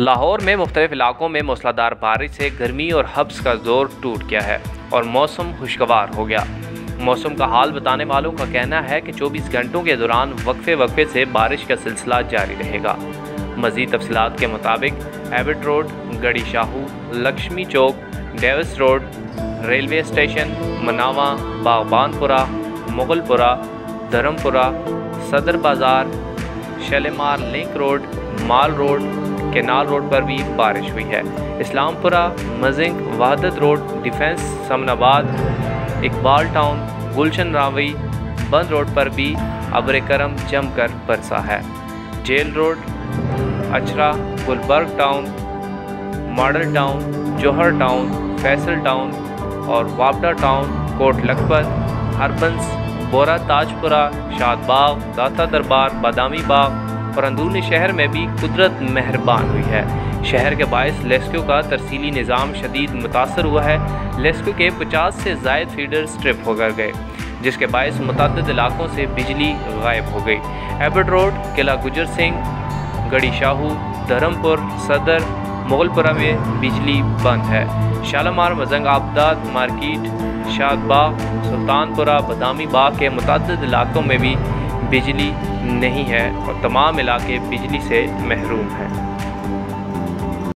लाहौर में मुख्तलिफ़ इलाकों में मूसलाधार बारिश से गर्मी और हब्स का ज़ोर टूट गया है और मौसम खुशगवार हो गया। मौसम का हाल बताने वालों का कहना है कि 24 घंटों के दौरान वक्फे वक्फे से बारिश का सिलसिला जारी रहेगा। मजीद तफसलत के मुताबिक Abid road Garhi Shahu Lakshmi chowk, Davis road, railway station, Manawa, Baghbanpura, Mughalpura, Dharampura, Sadar Bazaar, Shalimar link road, mall road canal road पर भी बारिश हुई है। Islampura, Mozang, Wahdat road, defence, Samanabad, Iqbal town, Gulshan Ravi, Band road पर भी अबर करम जमकर बरसा है। Jail road, Ichhra, Gulberg town, model town, Johar town, Faisal town और वापडा टाउन, कोट लखपत, हरबंस, बोरा ताजपुरा शादबाग दाता दरबार, बादामी बाग और अंदरूनी शहर में भी कुदरत मेहरबान हुई है। शहर के बायस लेस्क्यू का तरसीली निज़ाम शदीद मुतासर हुआ है। लेस्क्यू के 50 से जायद फीडर स्ट्रिप होकर गए, जिसके बायस मुतद इलाकों से बिजली गायब हो गई। एबर्ड रोड, किला गुजर सिंह गढ़ी शाहू धर्मपुर, सदर, मुगलपुरा में बिजली बंद है। शालामार, मजंग आबदाद मार्केट शादबाग सुल्तानपुरा, बदामी बाग के मुतद इलाकों में भी बिजली नहीं है और तमाम इलाके बिजली से महरूम हैं।